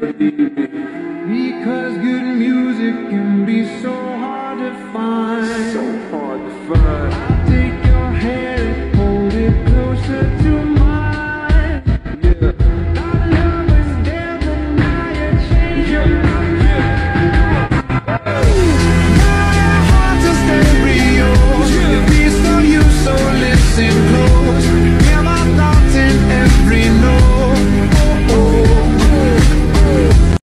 Because good music can be so hard to find. So hard to find.